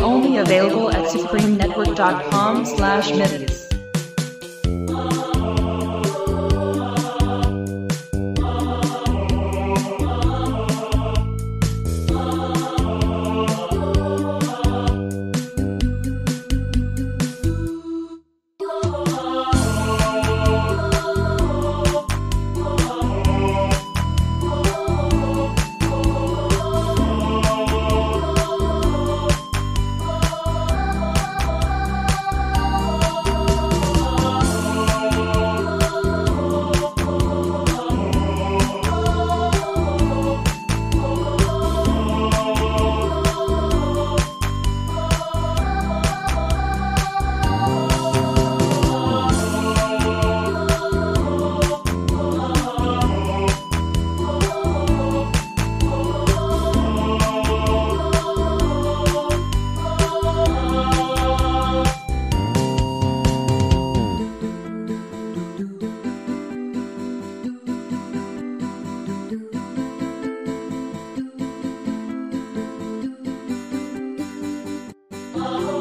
Only available at supremenetwork.com slash MIDIs. Oh.